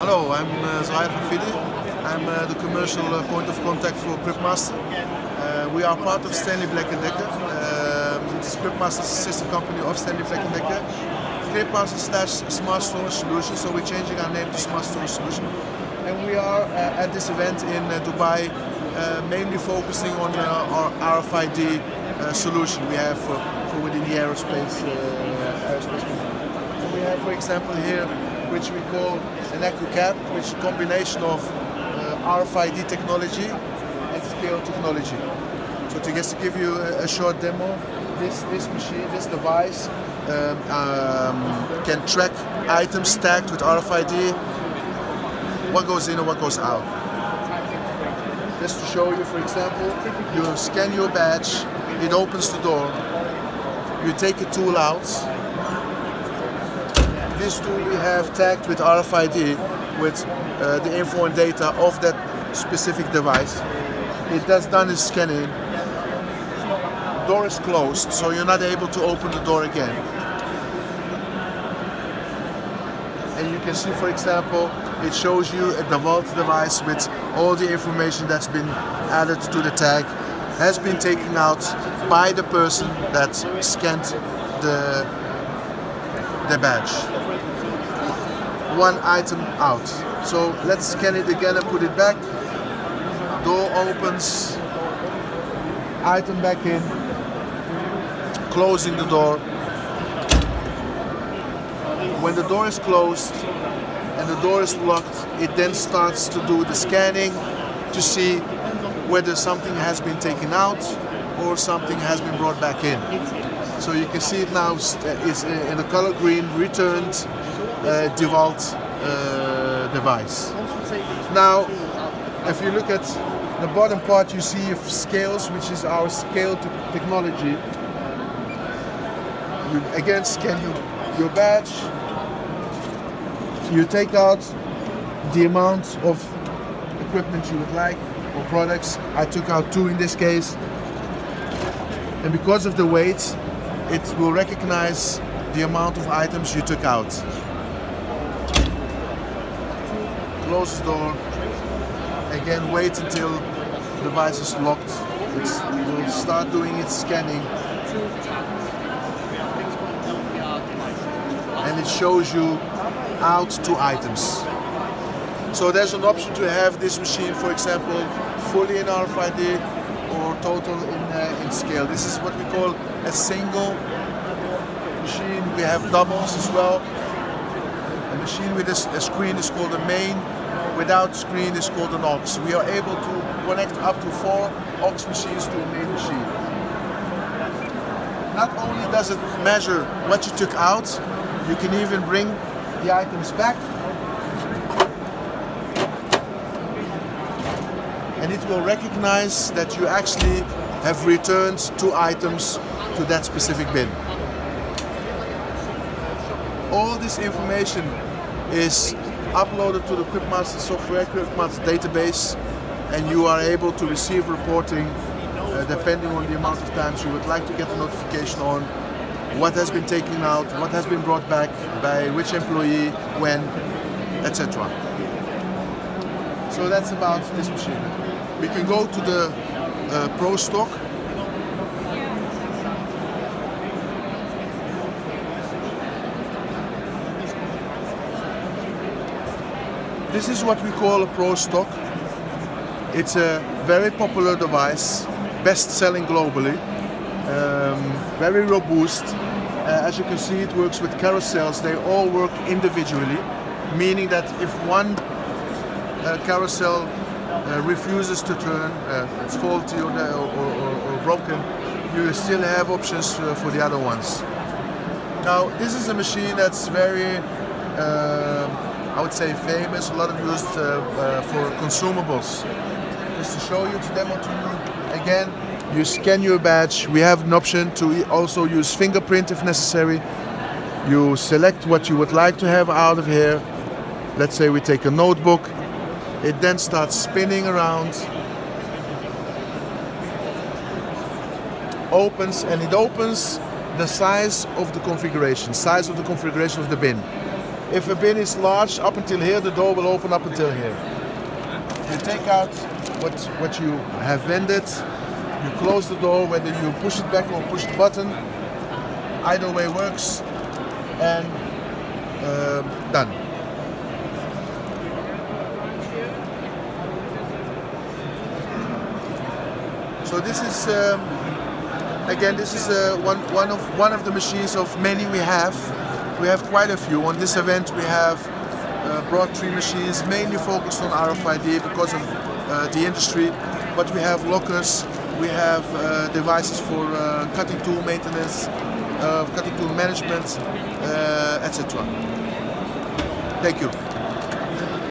Hello, I'm uh, Zohair Hafidi. I'm uh, the commercial uh, point of contact for CribMaster. Uh, we are part of Stanley Black & Decker. Uh, this CribMaster is a sister company of Stanley Black & Decker. CribMaster slash Smart Storage Solution, so we're changing our name to Smart Storage Solution. And we are uh, at this event in uh, Dubai, uh, mainly focusing on our RFID solution we have for, for within the aerospace, aerospace we have, for example, here which we call an EcoCap, which is a combination of uh, RFID technology and scale technology. So to just give you a, a short demo, this, this machine, this device um, um, can track items tagged with RFID, what goes in and what goes out. Just to show you, for example, you scan your badge, it opens the door, you take a tool out, this tool we have tagged with RFID with uh, the info and data of that specific device. It does done its scanning. Door is closed, so you're not able to open the door again. And you can see, for example, it shows you a DeWalt device with all the information that's been added to the tag has been taken out by the person that scanned the the badge. One item out. So let's scan it again and put it back. Door opens. Item back in. Closing the door. When the door is closed and the door is locked, it then starts to do the scanning to see whether something has been taken out or something has been brought back in. So you can see it now is in the color green returned uh, DeWalt uh, device. Now, if you look at the bottom part, you see scales, which is our scale technology. You again scan your, your badge. You take out the amount of equipment you would like or products. I took out two in this case. And because of the weight, it will recognize the amount of items you took out. Close the door. Again, wait until the device is locked. It will start doing its scanning. And it shows you out two items. So there's an option to have this machine, for example, fully in RFID or total in, scale. This is what we call a single machine. We have doubles as well. A machine with a, a screen is called a main. Without screen is called an aux. We are able to connect up to four aux machines to a main machine. Not only does it measure what you took out, you can even bring the items back and it will recognize that you actually have returned two items to that specific bin. All this information is uploaded to the CribMaster software, CribMaster database, and you are able to receive reporting uh, depending on the amount of times you would like to get a notification on what has been taken out, what has been brought back, by which employee, when, etc. So that's about this machine. We can go to the uh, Pro Stock. This is what we call a Pro Stock. It's a very popular device, best-selling globally, um, very robust. Uh, as you can see, it works with carousels. They all work individually, meaning that if one uh, carousel uh, refuses to turn, uh, it's faulty or, or, or, or, broken, you still have options uh, for the other ones. Now, this is a machine that's very, uh, I would say, famous, a lot of used uh, for consumables. Just to show you, to demo to you, again, you scan your badge. We have an option to also use fingerprint if necessary. You select what you would like to have out of here. Let's say we take a notebook, it then starts spinning around, opens, and it opens the size of the configuration, size of the configuration of the bin. If a bin is large, up until here, the door will open up until here. You take out what, what you have vended, you close the door, whether you push it back or push the button. Either way works, and uh, done. So this is um, again this is uh, one one of one of the machines of many we have. We have quite a few. On this event we have uh, brought three machines mainly focused on RFID because of uh, the industry, but we have lockers, we have uh, devices for uh, cutting tool maintenance, uh, cutting tool management, etc. Thank you.